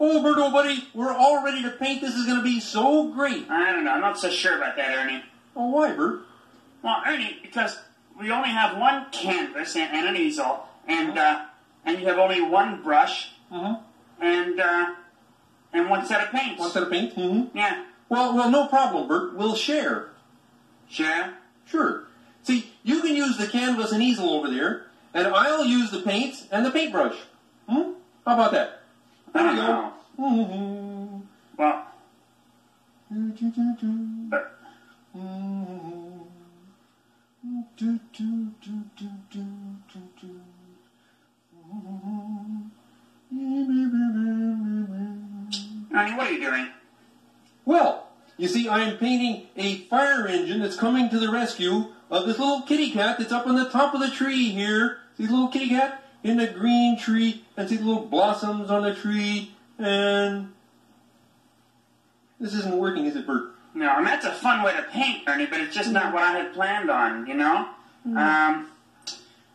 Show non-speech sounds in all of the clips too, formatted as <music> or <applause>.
Oh, Bert, oh, buddy, we're all ready to paint. This is going to be so great. I don't know. I'm not so sure about that, Ernie. Oh, why, Bert? Well, Ernie, because we only have one canvas and, and an easel, and uh, and you have only one brush Uh-huh. and uh, and one set of paints. One set of paint? Mm-hmm. Yeah. Well, well, no problem, Bert. We'll share. Sure. Sure. See, you can use the canvas and easel over there, and I'll use the paints and the paintbrush. Hmm? How about that? There we go. Well. Ernie, what are you doing? Well, you see, I am painting a fire engine that's coming to the rescue of this little kitty cat that's up on the top of the tree here. See the little kitty cat in the green tree, and see the little blossoms on the tree, and this isn't working, is it, Bert? No, I mean that's a fun way to paint, Ernie, but it's just not what I had planned on. You know. Um,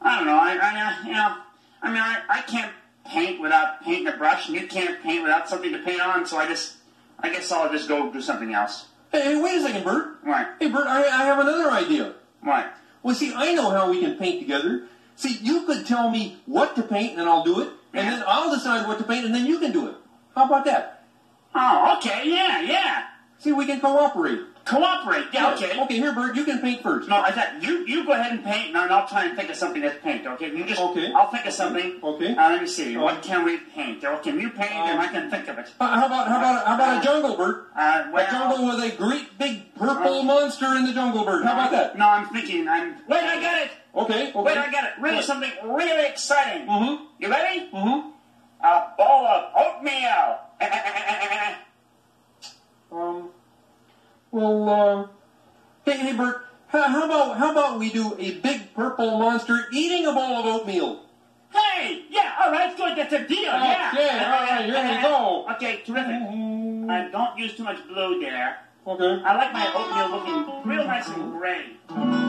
I don't know. I, I, you know, I mean, I, I can't paint without painting a brush, and you can't paint without something to paint on. So I just, I guess I'll just go do something else. Hey, wait a second, Bert. Right. Hey, Bert, I, I have another idea. Right. Well, see, I know how we can paint together. See, you could tell me what to paint, and I'll do it, and then I'll decide what to paint, and then you can do it. How about that? Oh, okay. Yeah, yeah. See, we can cooperate. Cooperate. Yeah. Okay. Okay, here, Bert, you can paint first. No, I thought you you go ahead and paint, and I'll try and think of something that's paint. Okay, you just Okay. I'll think of something. Okay. Uh, let me see. What can we paint? Or can you paint, and Um, I can think of it. Uh, how about how about how about a jungle, Bert? Uh, well, a jungle with a great big purple monster in the jungle, Bert. How about that? No, I'm thinking. I'm. Wait, I got it. Okay. okay. Wait, I got it. Really, something really exciting. Mm-hmm. You ready? Mm-hmm. A bowl of oatmeal. <laughs> Um. Well, uh, hey, hey, Bert. How, about how about we do a big purple monster eating a bowl of oatmeal? hey, yeah, all right, good. That's a deal. yeah. Okay, all right, here we go. <laughs> Okay, terrific. Mhm. Uh, don't use too much blue there. Okay. I like my oatmeal looking real nice and gray.